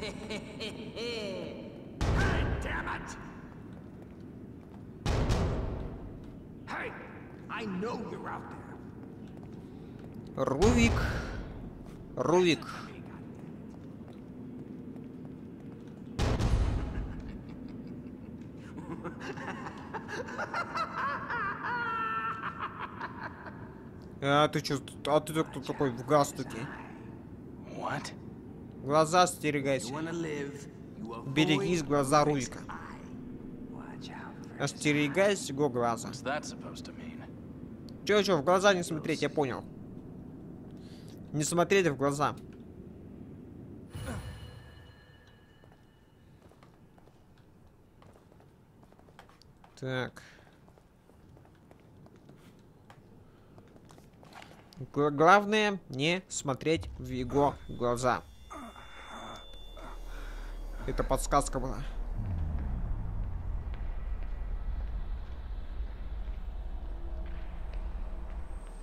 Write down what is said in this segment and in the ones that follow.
Damn it! Hey, I know you're out there. Рувик. Рувик. А ты чё, а ты кто такой в галстуке? What? Глаза avoid Берегись глаза for Остерегайся его глаза. Чё, чё, в глаза не смотреть, я понял. Не смотреть в глаза. Так. Главное не смотреть в его глаза. Это подсказка была.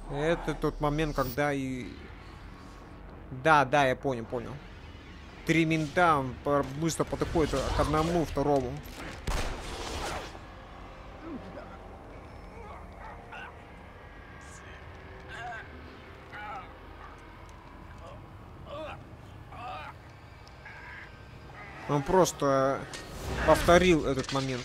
Это тот момент, когда и... Да, да, я понял, понял. Три мента быстро подходят к одному, второму. Он просто повторил этот момент.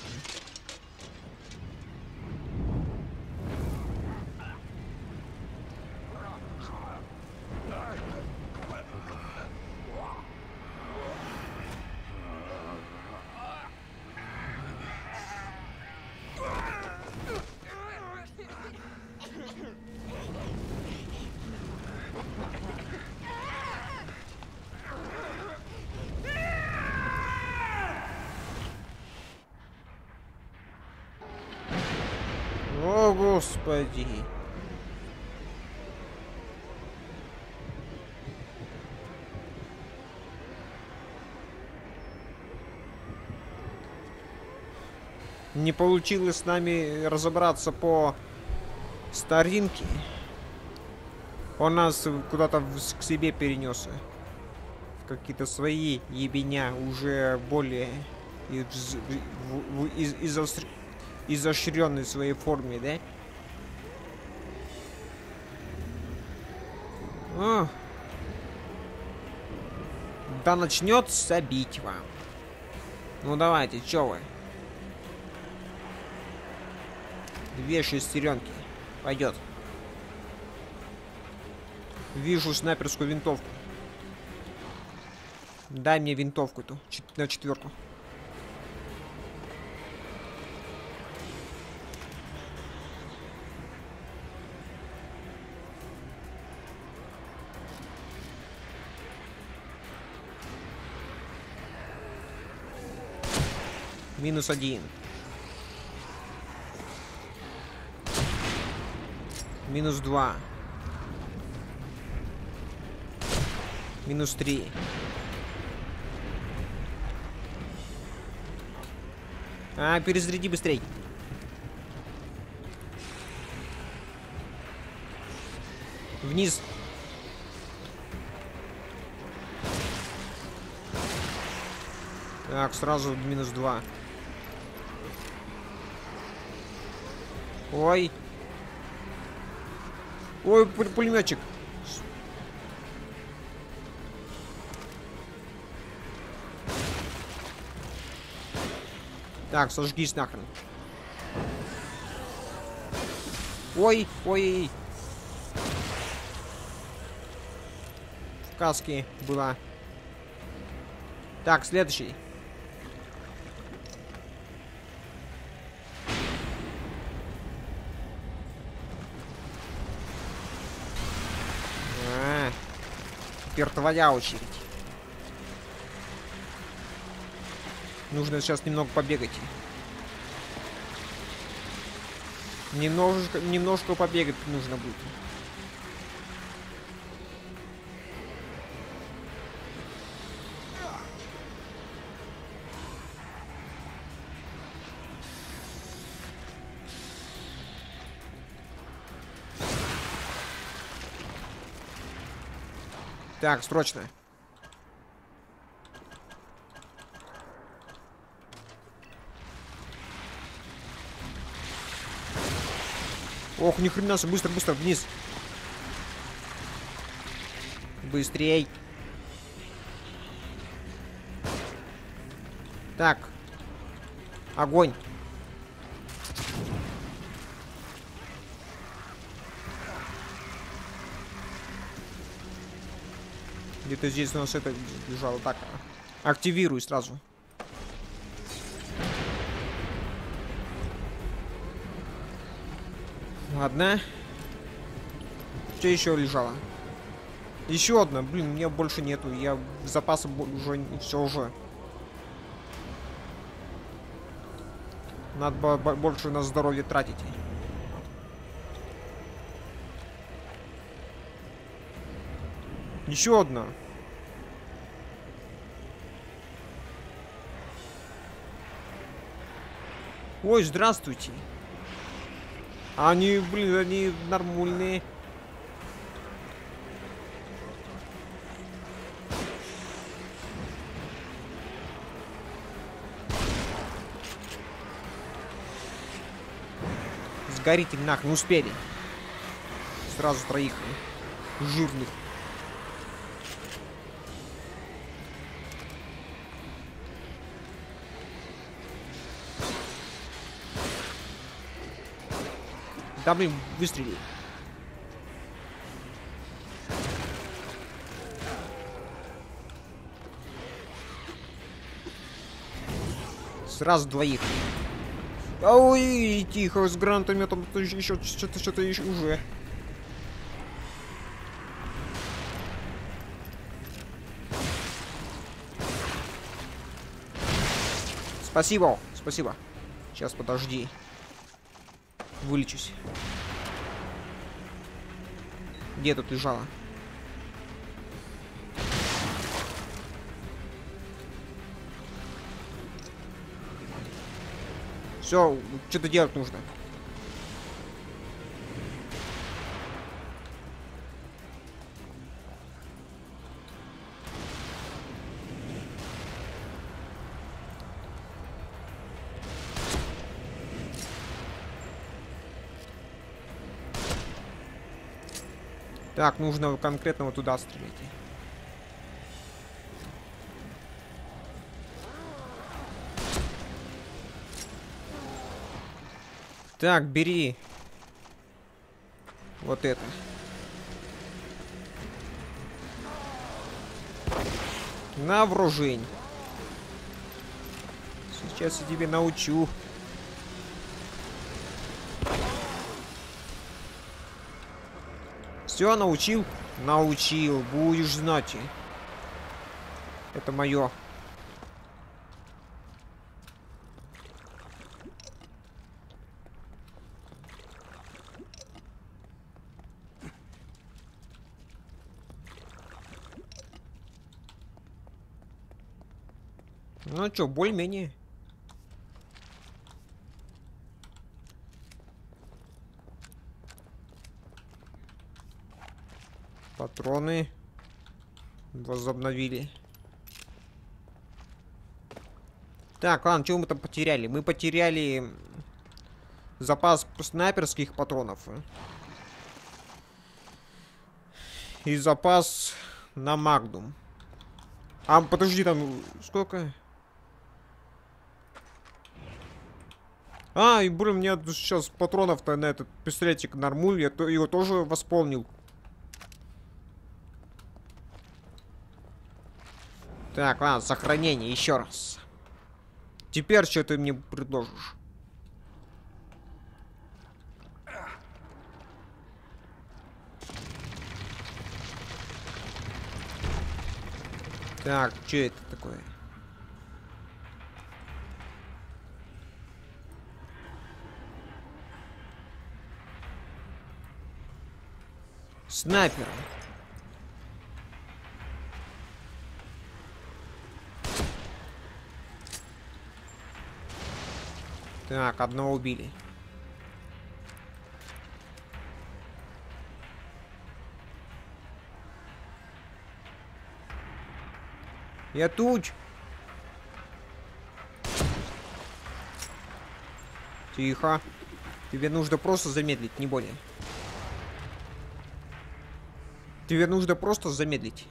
Получилось с нами разобраться по старинке. Он нас куда-то к себе перенес. В какие-то свои ебеня, уже более из- в- в- из- изостр- изощренной своей форме, да? О. Да начнется битва. Ну давайте, чё вы? Две шестеренки. Пойдет. Вижу снайперскую винтовку. Дай мне винтовку эту. на четверку. Минус один. Минус два. Минус три. А, перезаряди быстрей. Вниз. Так, сразу минус два. Ой. Ой, пулеметчик. Так, сожгись нахрен. Ой, ой. В каске была. Так, следующий. Теперь твоя очередь. Нужно сейчас немного побегать. Немножко, немножко побегать нужно будет. Так, срочно. Ох, ни хрена себе, быстро, быстро, вниз. Быстрей. Так. Огонь. Где-то здесь у нас это лежало. Так, активируй сразу. Ладно. Что еще лежало? Еще одна. Блин, у меня больше нету. Я запаса уже все уже. Надо больше на здоровье тратить. Еще одна. Ой, здравствуйте. Они, блин, они нормальные. Сгорите не успели. Сразу троих жирных. Да блин, выстрели. Сразу двоих. Ой, тихо, с гранатометом еще что-то что-то еще уже. Спасибо, спасибо. Сейчас подожди. Вылечусь. Где тут лежала? Все, что-то делать нужно. Так, нужно конкретно вот туда стрелять. Так, бери. Вот это. На вооружень. Сейчас я тебе научу. Все, научил? Научил. Будешь знать. Это мое. Ну что, более-менее. Патроны возобновили. Так, ладно, чего мы там потеряли? Мы потеряли запас снайперских патронов. И запас на Магдум. А, подожди, там сколько? А, и блин, меня сейчас патронов-то на этот пистолетик нормуль, я то, его тоже восполнил. Так, ладно, сохранение, еще раз. Теперь что ты мне предложишь? Так, что это такое? Снайпер. Так, одного убили. Я тут. Тихо. Тебе нужно просто замедлить, не более. Тебе нужно просто замедлить.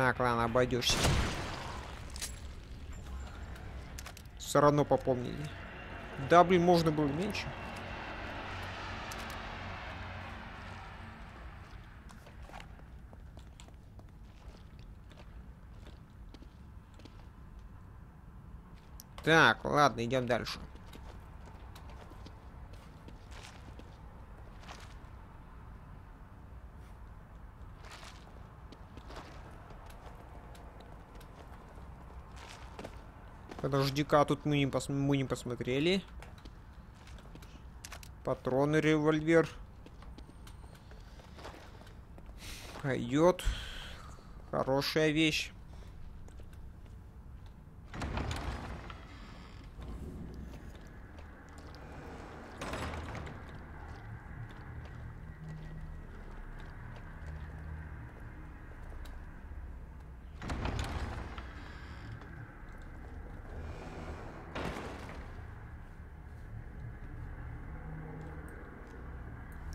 Так, ладно, обойдешься. Все равно пополнили. Да, блин, можно было меньше. Так, ладно, идем дальше. Подожди-ка, а тут мы не, пос мы не посмотрели. Патроны, револьвер. Пойдет. Хорошая вещь.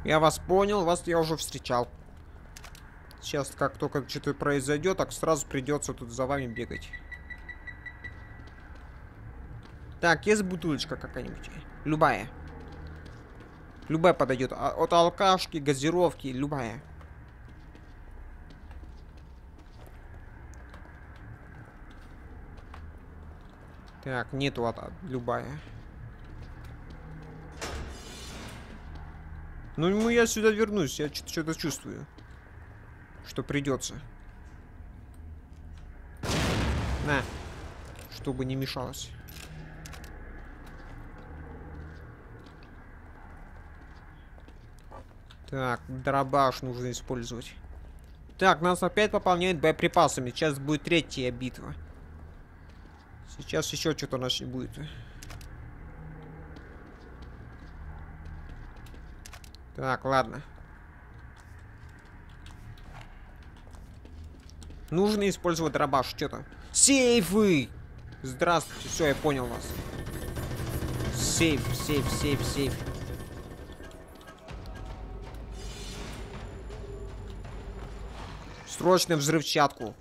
Я вас понял, вас я уже встречал. Сейчас, как только что-то произойдет, так сразу придется тут за вами бегать. Так, есть бутылочка какая-нибудь? Любая. Любая подойдет. А, от алкашки, газировки, любая. Так, нету от, любая. Ну, я сюда вернусь, я что-то чувствую. Что придется. На. Чтобы не мешалось. Так, дробаш нужно использовать. Так, нас опять пополняют боеприпасами. Сейчас будет третья битва. Сейчас еще что-то у нас будет. Так, ладно. Нужно использовать дробаш, что-то. Сейфы! Здравствуйте, все, я понял вас. Сейф, сейф, сейф, сейф. Срочно взрывчатку.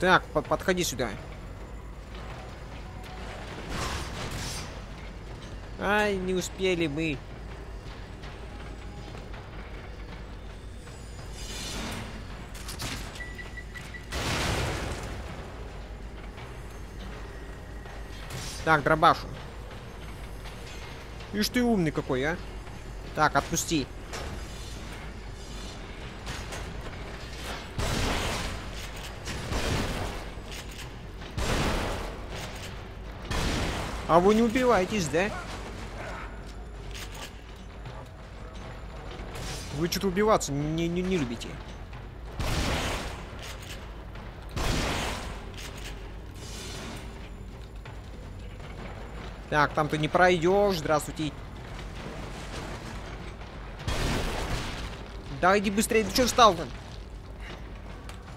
Так, по подходи сюда. Ай, не успели мы. Так, дробашу. Ишь ты умный какой, а. Так, отпусти. А вы не убиваетесь, да? Вы что-то убиваться не, не, не любите. Так, там ты не пройдешь. Здравствуйте. Да иди быстрее, ты что встал?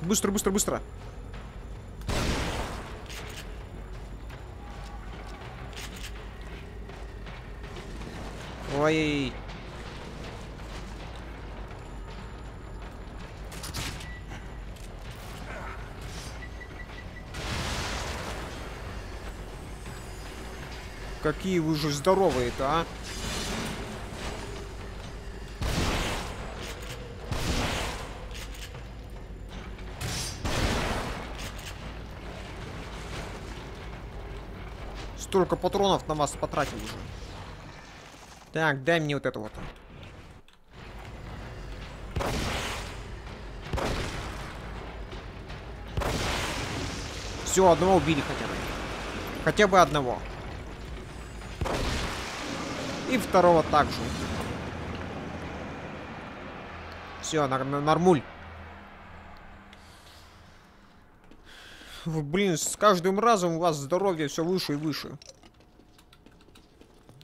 Быстро, быстро, быстро. Ой. Какие вы же здоровые-то, а? Столько патронов на вас потратил уже. Так, дай мне вот это вот. Все, одного убили хотя бы. Хотя бы одного. И второго также. Все, нар нормуль. Блин, с каждым разом у вас здоровье все выше и выше.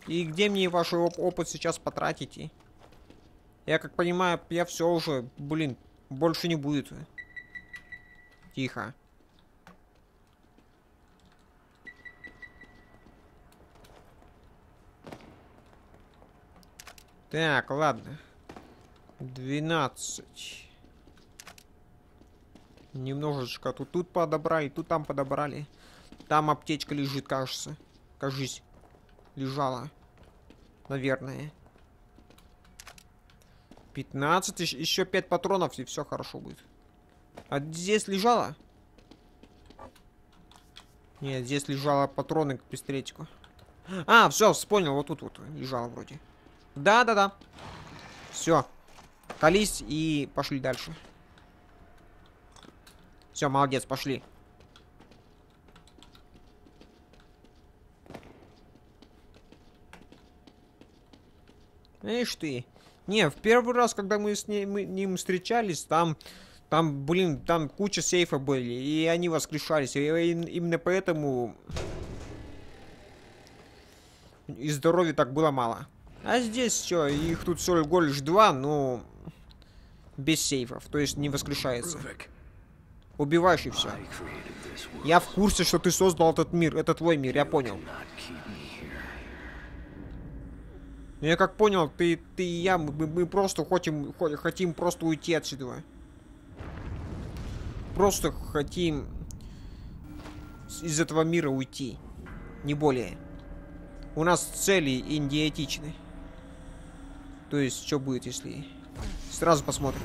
И где мне ваш оп- опыт сейчас потратите? Я как понимаю, я все уже, блин, больше не будет. Тихо. Так, ладно. 12. Немножечко тут, тут подобрали, тут там подобрали. Там аптечка лежит, кажется. Кажись. Лежала. Наверное. 15, ещ- еще 5 патронов, и все хорошо будет. А здесь лежала? Нет, здесь лежала патроны к пистолетику. А, все, вспомнил, вот тут вот лежала вроде. Да-да-да. Все. Колись и пошли дальше. Все, молодец, пошли. Ишь ты. Не, в первый раз, когда мы с ней, мы, ним встречались, там, там, блин, там куча сейфа были, и они воскрешались. И, и- именно поэтому и здоровья так было мало. А здесь все, их тут всего лишь два, но без сейфов, то есть не воскрешается. Убиваешь и все. Я в курсе, что ты создал этот мир, это твой мир, я понял. Not keep me here. Но я как понял, ты, ты и я, мы, мы просто хотим, хо- хотим просто уйти отсюда. Просто хотим из этого мира уйти. Не более. У нас цели идиотичны. То есть, что будет, если... Сразу посмотрим.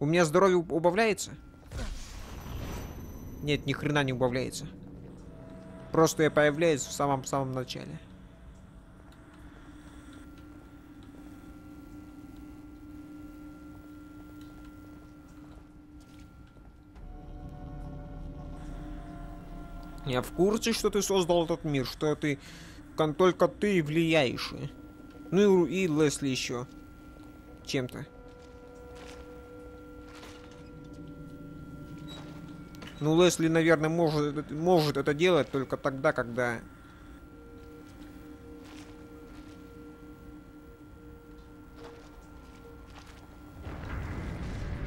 У меня здоровье уб- убавляется? Нет, ни хрена не убавляется. Просто я появляюсь в самом-самом начале. Я в курсе, что ты создал этот мир, что ты только ты влияешь. Ну и, и Лесли еще чем-то. Ну, Лесли, наверное, может, это- может это делать только тогда, когда...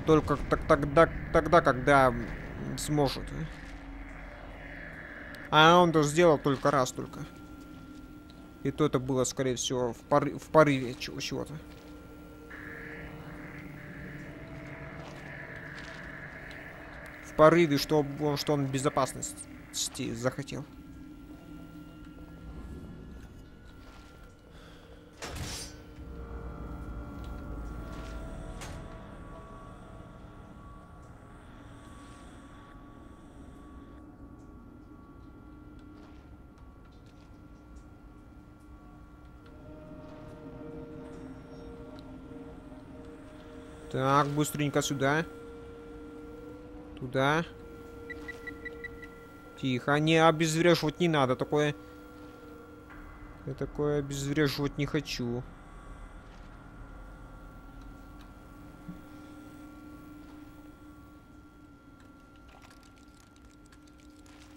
Только так- тогда, тогда, когда сможет. А он то сделал только раз только. И то это было, скорее всего, в, поры- в порыве чего- чего-то. В порыве, что он, что он безопасности захотел. Так, быстренько сюда. Туда. Тихо, не обезвреживать не надо, такое... Я такое обезвреживать не хочу.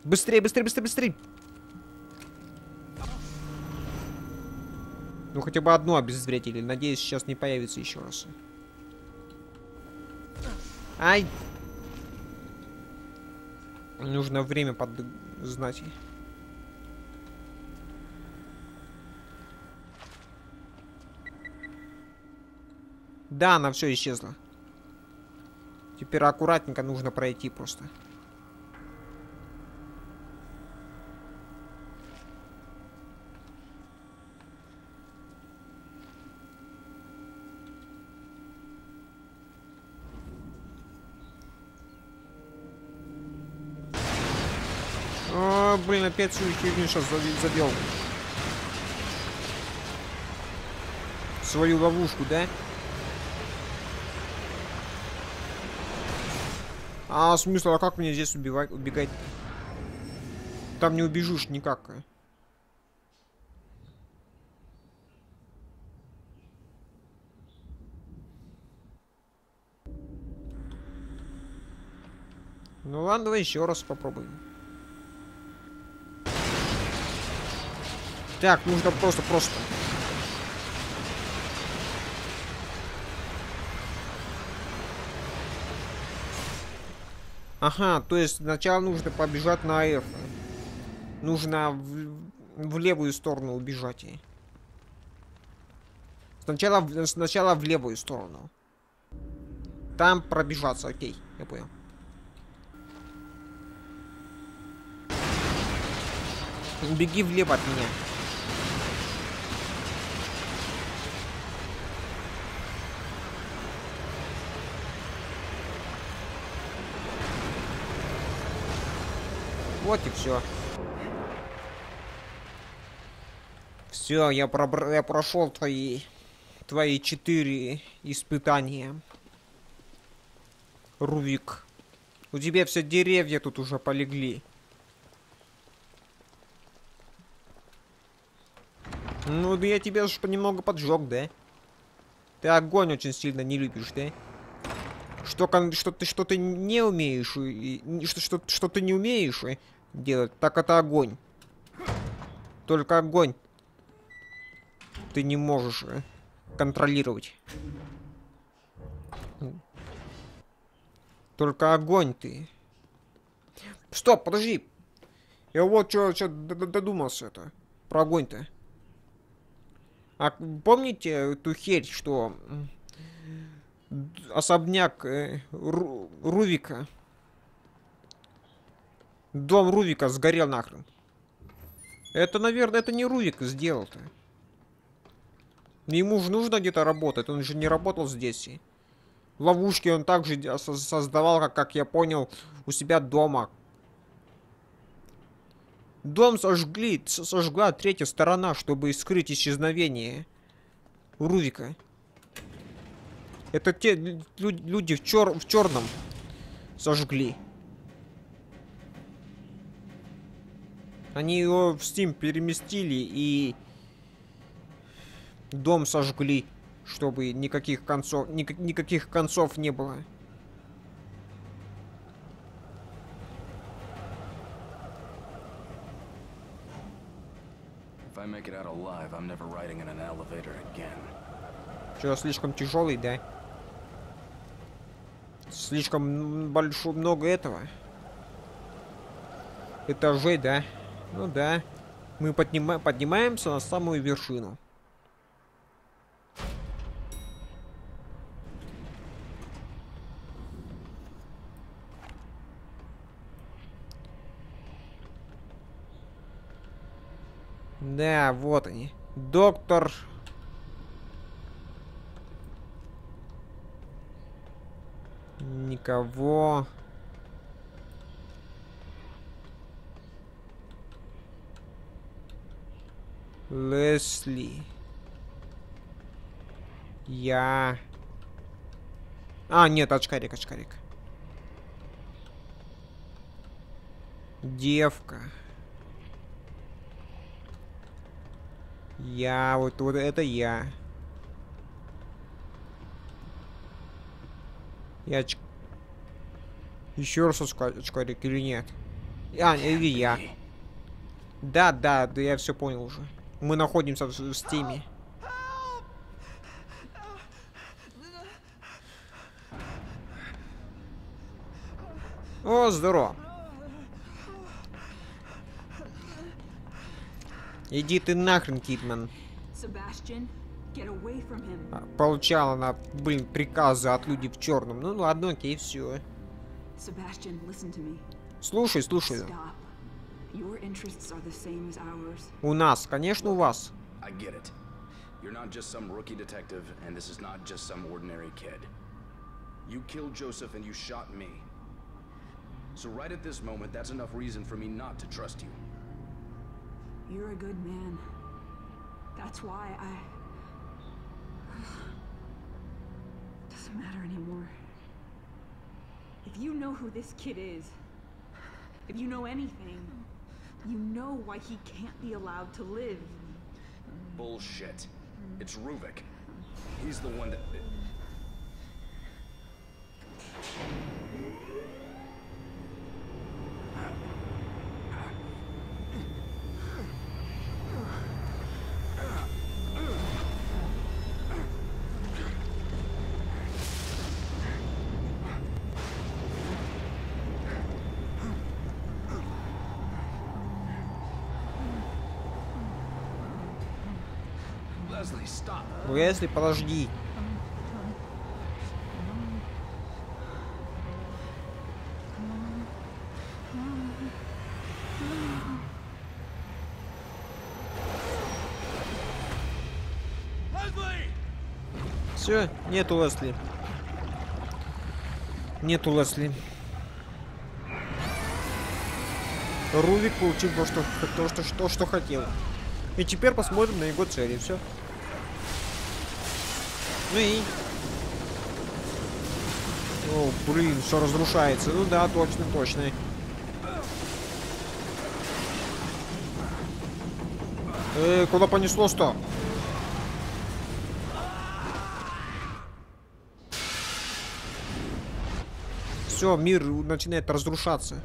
Быстрее, быстрее, быстрее, быстрее! Ну, хотя бы одну обезвредили. Надеюсь, сейчас не появится еще раз. Ай! Нужно время подзнать. Да, она все исчезла. Теперь аккуратненько нужно пройти просто. О, блин, опять свою херню сейчас задел. Свою ловушку, да? А смысл, а как мне здесь убивать, убегать? Там не убежишь никак. а. Ну ладно, давай еще раз попробуем. Так, нужно просто, просто. Ага, то есть сначала нужно побежать на F. Нужно в, в левую сторону убежать. Сначала, сначала в левую сторону. Там пробежаться, окей, я понял. Беги влево от меня. Вот и все. Все, я, пробр- я прошел твои твои четыре испытания. Рувик. У тебя все деревья тут уже полегли. Ну, да я тебя же понемногу поджег, да? Ты огонь очень сильно не любишь, да? Что, что, ты, что ты не умеешь, и- и- что, что, что ты не умеешь э, делать, так это огонь. Только огонь. Ты не можешь э, контролировать. Только огонь ты. Стоп, подожди. Я вот что додумался это. Про огонь-то. А помните эту херь, что особняк э, Ру- Рувика, дом Рувика сгорел нахрен? Это, наверное, это не Рувик сделал-то. Ему же нужно где-то работать, он же не работал здесь. Ловушки он также создавал, как, как я понял, у себя дома. Дом сожгли, сожгла третья сторона, чтобы скрыть исчезновение Рувика. Это те лю- лю- люди в, чер в черном сожгли. Они его в Steam переместили и дом сожгли, чтобы никаких концов, ника- никаких концов не было. Что, слишком тяжелый, да? Слишком большое, много этого. Этажей, да? Ну да. Мы поднима поднимаемся на самую вершину. Да, вот они. Доктор Никого. Лесли. Я. А, нет, очкарик, очкарик. Девка. Я, вот, вот это я. Я оч... Еще раз очка- очкарик или нет? А, или я. Да, да, да, я все понял уже. Мы находимся в, в стиме. О, здорово. Иди ты нахрен, Китман. А, Получала она, блин, приказы от людей в черном. Ну ладно, окей, все. Слушай, слушай. Stop. Your interests are the same as ours. У нас, конечно, у вас. I get it. You're not just some rookie detective, and this is not just some ordinary kid. You killed Joseph and you shot me. So right at this moment, that's enough reason for me not to trust you. You're a good man. That's why I. Doesn't matter anymore. If you know who this kid is, if you know anything, you know why he can't be allowed to live. Bullshit. It's Ruvik. He's the one that. Уэсли, подожди. Leslie! Все, нету Лесли. Нету Лесли. Рувик получил то, что, то, что, то, что хотел. И теперь посмотрим на его цели. Все. Ну и... О, блин, все разрушается. Ну да, точно, точно. Э, куда понеслось-то? Все, мир начинает разрушаться.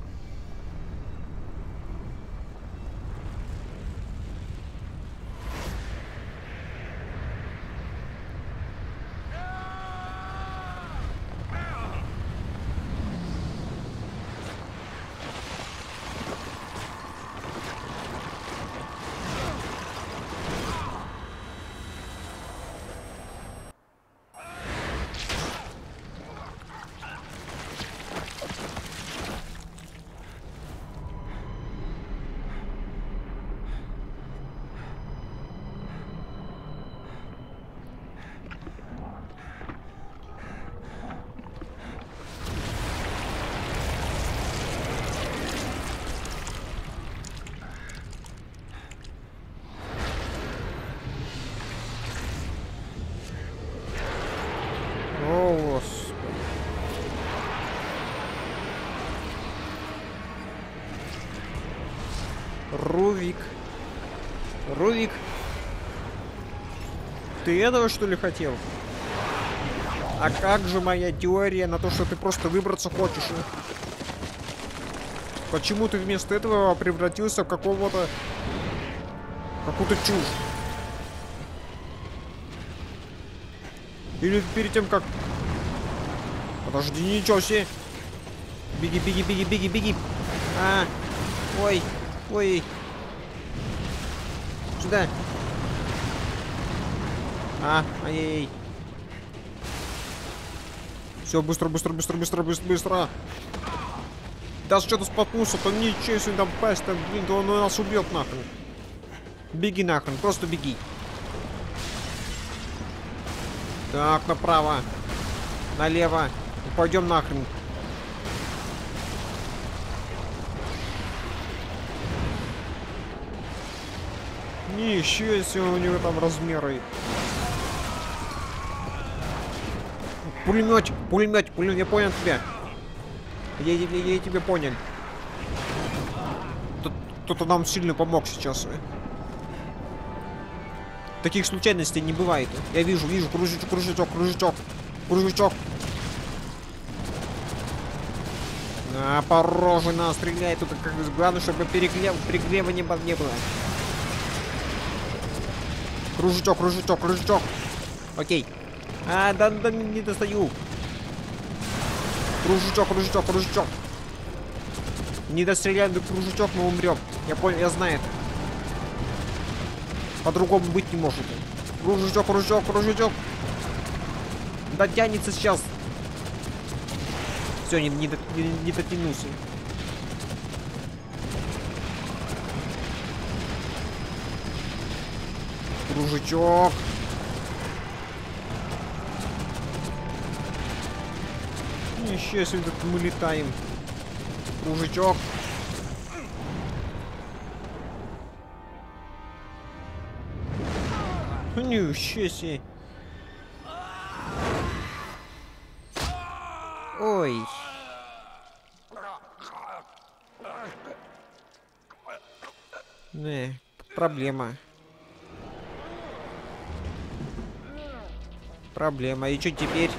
О, господи. Рувик. Рувик. Ты этого что ли хотел? А как же моя теория на то, что ты просто выбраться хочешь? а? Почему ты вместо этого превратился в какого-то... Какую-то чушь? Или перед тем, как... Подожди, ничего себе! Беги, беги, беги, беги, беги! А, ой, ой. Сюда. А, ай-яй-яй. Все, быстро, быстро, быстро, быстро, быстро, быстро. Да что-то споткнулся, то ничего себе там пасть, там, блин, то он нас убьет нахрен. Беги нахрен, просто беги. Так, направо. Налево. Пойдем нахрен. Ничего себе у него там размеры. Пулемет, пулемет, пулемет, я понял тебя. Я, я, я, я тебя понял. Кто-то нам сильно помог сейчас. Таких случайностей не бывает. Я вижу, вижу, кружечок, кружечок, кружечок, кружечок. А, по роже нас стреляет. Тут как главное, чтобы перегрев, перегрева не, не было. Кружечок, кружечок, кружечок. Окей. А, да, да, не достаю. Кружечок, кружечок, кружечок. Не достреляем до кружечок, мы умрем. Я понял, я знаю это. По-другому быть не может. Кружечок, кружечок, кружечок. Дотянется сейчас. Все, не, не, не, не дотянулся. Кружечок. Еще себе тут мы летаем. Кружечок. Ничего себе. Ой. Не, проблема. Проблема. И что теперь?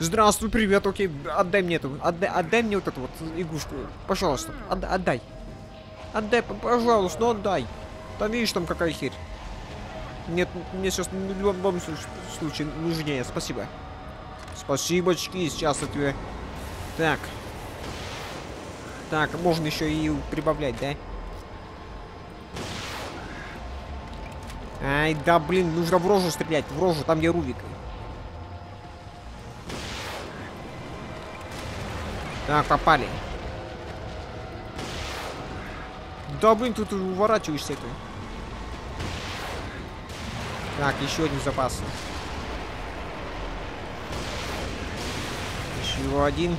Здравствуй, привет, окей, отдай мне эту, отдай, отдай мне вот эту вот игрушку, пожалуйста, отда- отдай. Отдай, пожалуйста, ну отдай. Там видишь, там какая херь. Нет, мне сейчас в любом случае, нужнее, спасибо. Спасибочки, сейчас я тебе... Так. Так, можно еще и прибавлять, да? Ай, да блин, нужно в рожу стрелять, в рожу, там где Рувик. Так, попали. Да блин, тут уворачиваешься ты. Так, еще один запас. Еще один.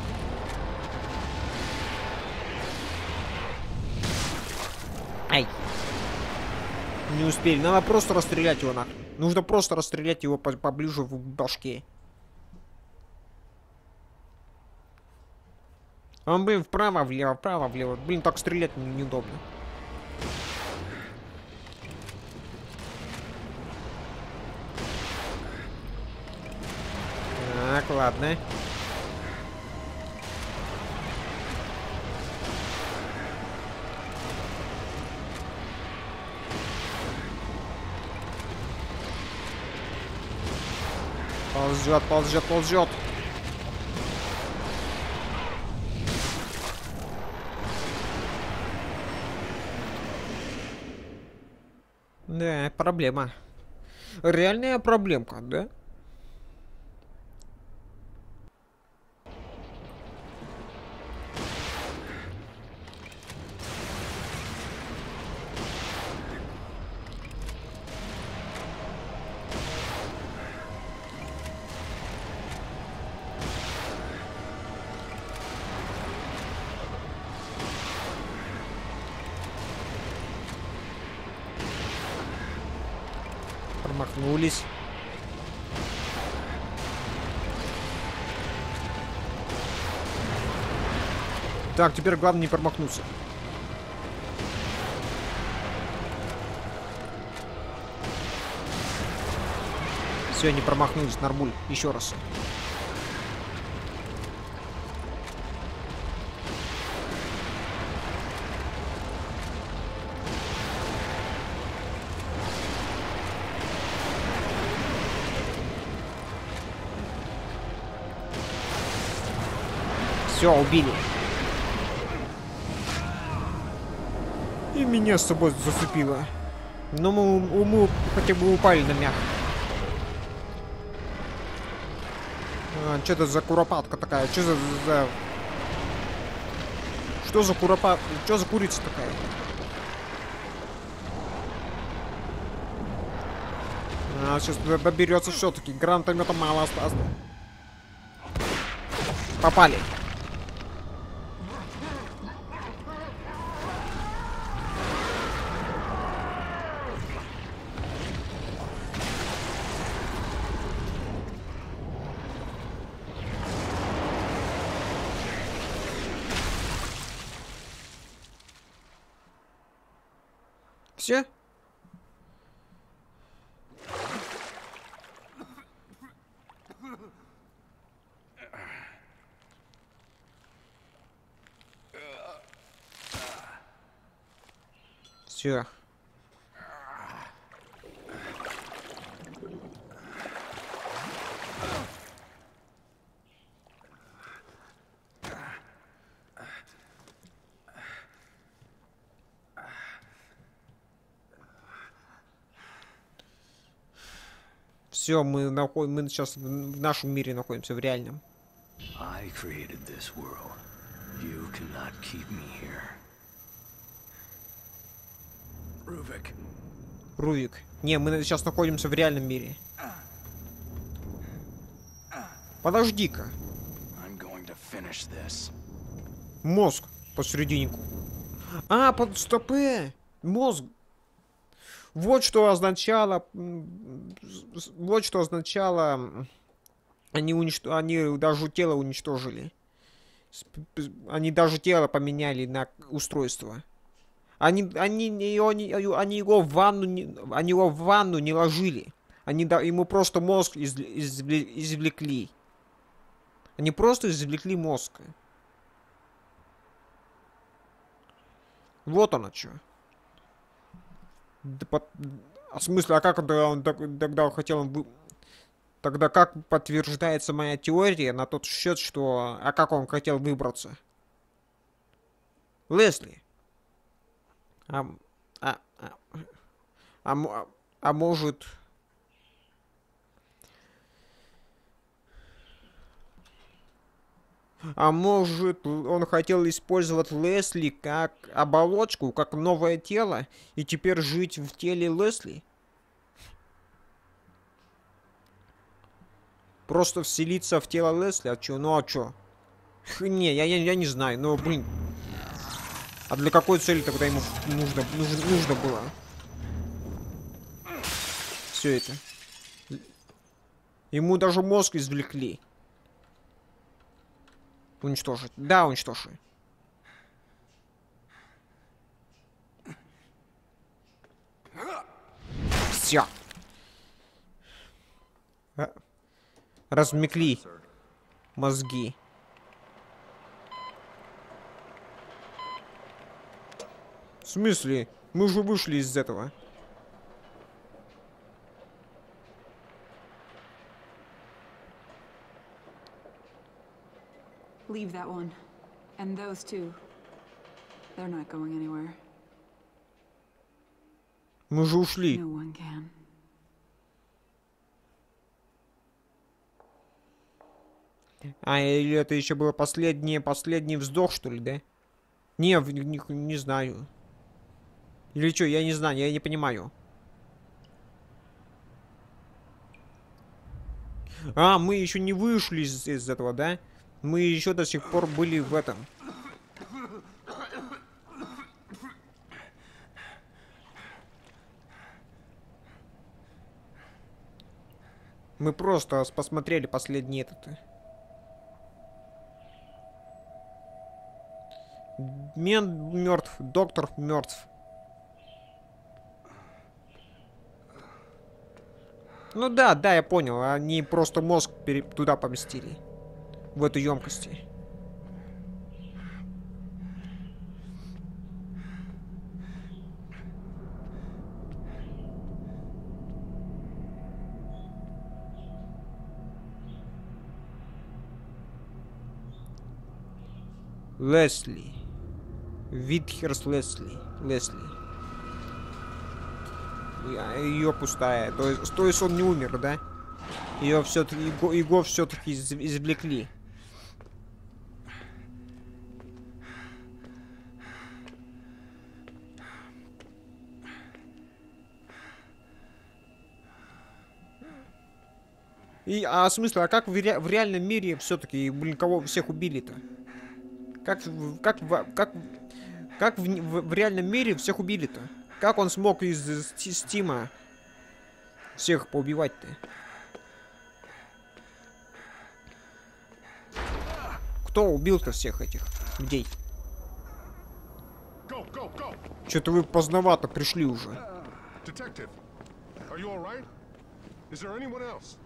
Ай. Не успели. Надо просто расстрелять его нахрен. Нужно просто расстрелять его по поближе в башке. Он, блин, вправо, влево, вправо, влево. Блин, так стрелять неудобно. Так, ладно. Ползет, ползет, ползет. Да, проблема. Реальная проблемка, да? Так, теперь главное не промахнуться. Все, не промахнулись, Нарбуль. Еще раз. Все, убили. Меня с собой зацепило. Но мы, мы хотя бы упали на мях. А, что это за куропатка такая? Что за, за... Что за куропат... Что за курица такая? А, сейчас доберется все-таки. Гранатомета мало осталось. Попали. Все? Все. Все, мы находим, мы сейчас в нашем мире находимся, в реальном. I created this world. You cannot keep me here. Ruvik. Рувик. Не, мы сейчас находимся в реальном мире. Подожди-ка. Мозг посерединку. А, под стопы. Мозг. Вот что означало... Вот что означало... Они, уничт... они даже тело уничтожили. Они даже тело поменяли на устройство. Они, они, его они его в ванну, не- они его в ванну не ложили. Они да, ему просто мозг из- извле- извлекли. Они просто извлекли мозг. Вот оно что. Да под- А в а как тогда он тогда хотел вы- Тогда как подтверждается моя теория на тот счет, что... А как он хотел выбраться? Лесли. А... А... А... А, а- может... А может, он хотел использовать Лесли как оболочку, как новое тело, и теперь жить в теле Лесли? Просто вселиться в тело Лесли? А чё? Ну а чё? Не, я, я, я не знаю, но, блин. А для какой цели тогда ему нужно, нужно, нужно было? Все это. Ему даже мозг извлекли. Уничтожить. Да, уничтожи. Все. Размекли мозги. Смысле? Мы уже вышли из этого. Leave that one. And those two. They're not going anywhere. Мы же ушли. No one can. А, или это еще было последний, последний вздох, что ли, да? Не, не, не знаю. Или что, я не знаю, я не понимаю. А, мы еще не вышли из, из этого, да? Мы еще до сих пор были в этом. Мы просто посмотрели последний этот. Мен мертв, доктор мертв. Ну да, да, я понял. Они просто мозг пере- туда поместили. В эту емкости. Лесли. Витхерс Лесли. Лесли. Ее пустая. То есть, то есть он не умер, да? Ее все-таки его, его все-таки из- извлекли. И, а смысл, а как в, ре- в реальном мире все-таки, блин, кого всех убили-то? Как, как, как, как в, в реальном мире всех убили-то? Как он смог из Сти- Стима всех поубивать-то? Кто убил-то всех этих людей? Что-то вы поздновато пришли уже.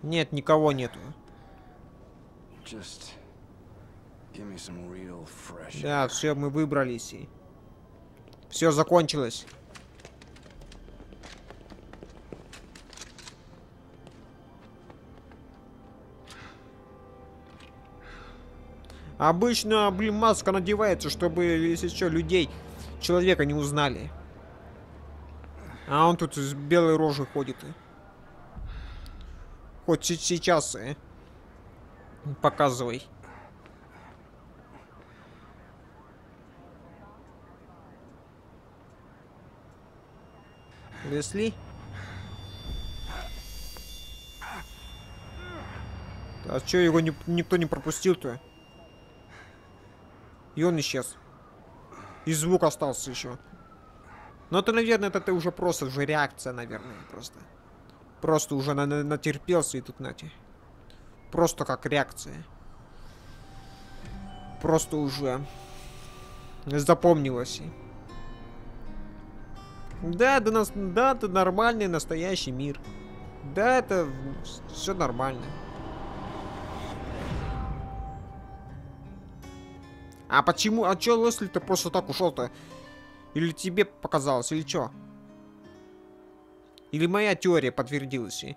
Нет, никого нету. Да, все, мы выбрались. и Все закончилось. Обычно, блин, маска надевается, чтобы, если что, людей, человека не узнали. А он тут с белой рожей ходит. Хоть се- сейчас, э. Показывай. Лесли? А чё его не- никто не пропустил-то? И он исчез. И звук остался еще. Но это, наверное, это, ты уже просто уже реакция, наверное, просто. Просто уже на на- натерпелся и тут нате. Просто как реакция. Просто уже запомнилось. Да, да, нас, да, это нормальный настоящий мир. Да, это все нормально. А почему? А чё Лесли ты просто так ушел-то? Или тебе показалось, или чё? Или моя теория подтвердилась? и-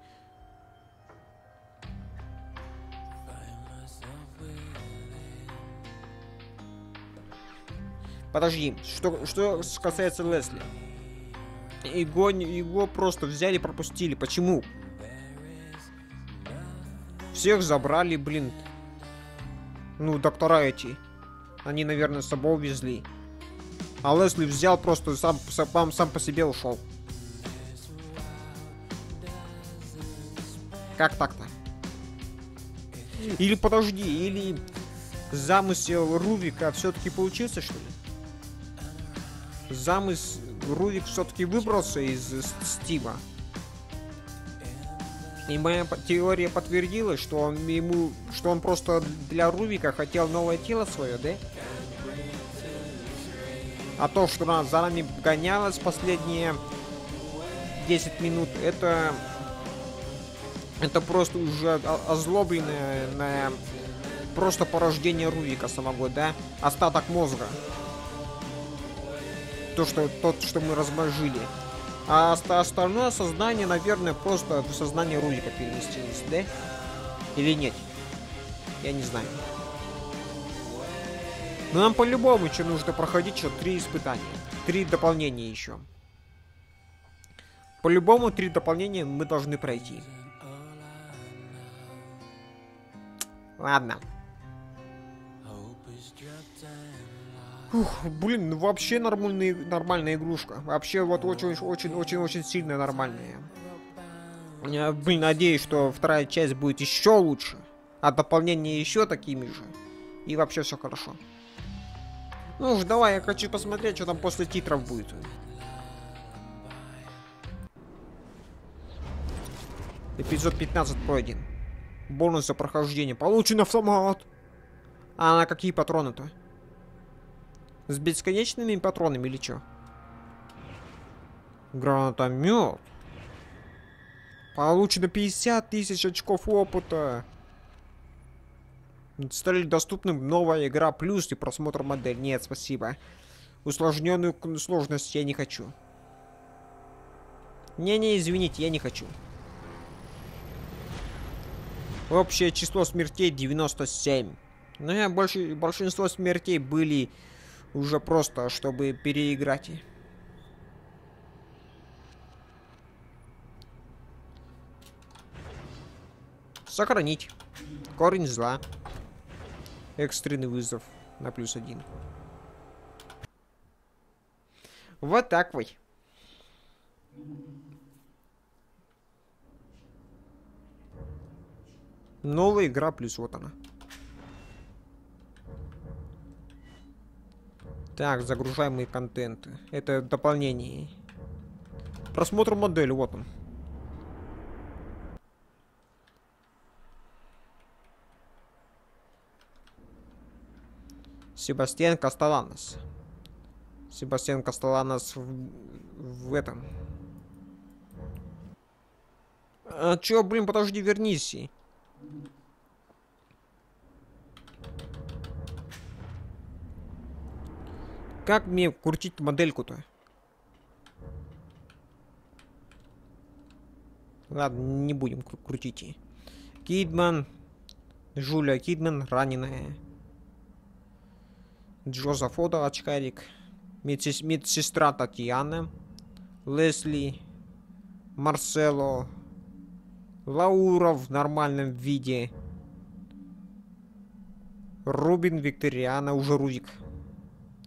Подожди, что, что касается Лесли? Его, его просто взяли, пропустили. Почему? Всех забрали, блин. Ну, доктора эти. Они, наверное, с собой увезли. А Лесли взял просто сам, сам, сам по себе ушел. Как так-то? Или подожди, или замысел Рувика все-таки получился, что ли? Замысел Рувик все-таки выбрался из Стива. И моя теория подтвердилась, что он ему, что он просто для Рувика хотел новое тело свое, да? А то, что она за нами гонялась последние 10 минут, это... Это просто уже озлобленное просто порождение Рувика самого, да? Остаток мозга. То, что, тот, что мы размножили. А остальное сознание, наверное, просто в сознание Рувика переместилось, да? Или нет? Я не знаю. Но нам по-любому еще нужно проходить еще три испытания. Три дополнения еще. По-любому три дополнения мы должны пройти. Ладно. Ух, блин, ну вообще нормальный, нормальная игрушка. Вообще вот очень-очень-очень-очень сильная нормальная. Я, блин, надеюсь, что вторая часть будет еще лучше. А дополнения еще такими же. И вообще все хорошо. Ну уж давай, я хочу посмотреть, что там после титров будет. Эпизод 15 пройден. Бонус за прохождение. Получен автомат. А на какие патроны-то? С бесконечными патронами или что? Гранатомет. Получено 50 тысяч очков опыта. Стали доступным новая игра плюс и просмотр модель. Нет, спасибо. Усложненную сложность я не хочу. Не-не, извините, я не хочу. Общее число смертей 97. Но я больше, большинство смертей были уже просто, чтобы переиграть. Сохранить. Корень зла. Экстренный вызов на плюс один. Вот так вот. Новая игра плюс вот она. Так, загружаемые контенты. Это дополнение. Просмотр модели, вот он. Себастьян Касталанос. Себастьян Касталанос в, в этом. А чё, блин, подожди, вернись. Как мне крутить модельку-то? Ладно, не будем крутить. Кидман. Жуля Кидман, раненая. Джозеф Ода, очкарик. Медсес медсестра Татьяна. Лесли. Марсело. Лаура в нормальном виде. Рубин Викториана, уже Рувик.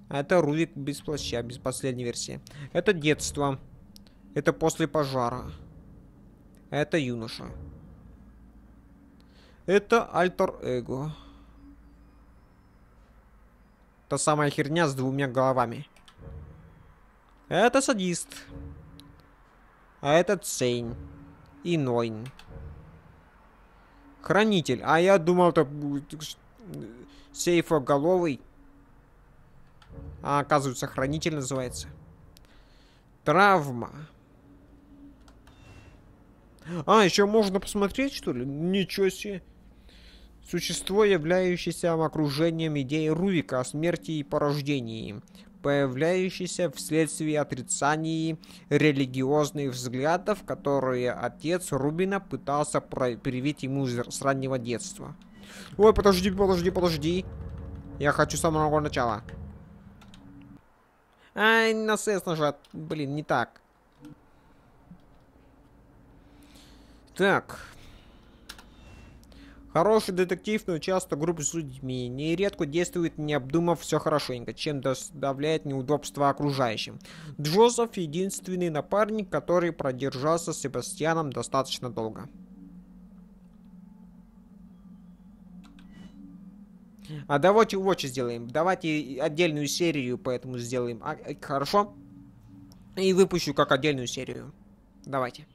Это Рувик без плаща, без последней версии. Это детство. Это после пожара. Это юноша. Это альтер-эго. Та самая херня с двумя головами. Это садист. А это Цейн. И Нойн. Хранитель. А я думал, это сейфоголовый. А оказывается, хранитель называется. Травма. А, еще можно посмотреть, что ли? Ничего себе. Существо, являющееся окружением идеи Рувика о смерти и порождении, появляющееся вследствие отрицаний религиозных взглядов, которые отец Рубина пытался привить ему с раннего детства. Ой, подожди, подожди, подожди. Я хочу с самого начала. Ай, на сес нажат. Блин, не так. Так, Хороший детектив, но часто груб с людьми. Нередко действует, не обдумав все хорошенько, чем доставляет неудобства окружающим. Джозеф единственный напарник, который продержался с Себастьяном достаточно долго. А давайте вот что сделаем. Давайте отдельную серию поэтому сделаем. А, хорошо? И выпущу как отдельную серию. Давайте.